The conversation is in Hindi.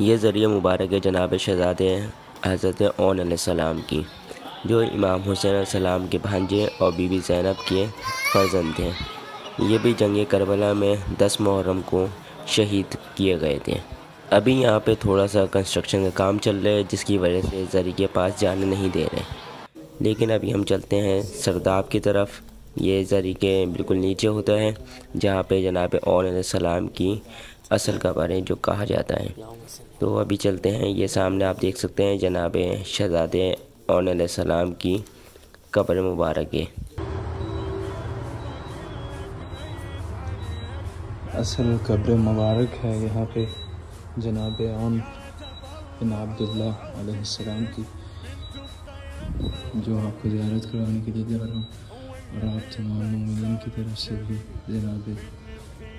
ये ज़रिए मुबारक जनाब शहज़ादे हज़रत ओन सलाम की, जो इमाम हुसैन सलाम के भांजे और बीबी ज़ैनब के फर्जंद थे ये भी जंग करबला में दस मुहर्रम को शहीद किए गए थे। अभी यहाँ पे थोड़ा सा कंस्ट्रक्शन का काम चल रहा है, जिसकी वजह से जरी के पास जाने नहीं दे रहे। लेकिन अभी हम चलते हैं सरदाब की तरफ़। ये जरी के बिल्कुल नीचे होता है, जहाँ पे जनाब और सलाम की असल कबर है, जो कहा जाता है। तो अभी चलते हैं, ये सामने आप देख सकते हैं, जनाब शहजादे सलाम की कब्र मुबारक है। असल कब्र मुबारक है, यहाँ पे जनाब बिन अब्दुल्ला की, जो आपको ज़्यारत करवाने के लिए जा रहा हूँ। और आप तमाम की तरफ़ से भी जनाब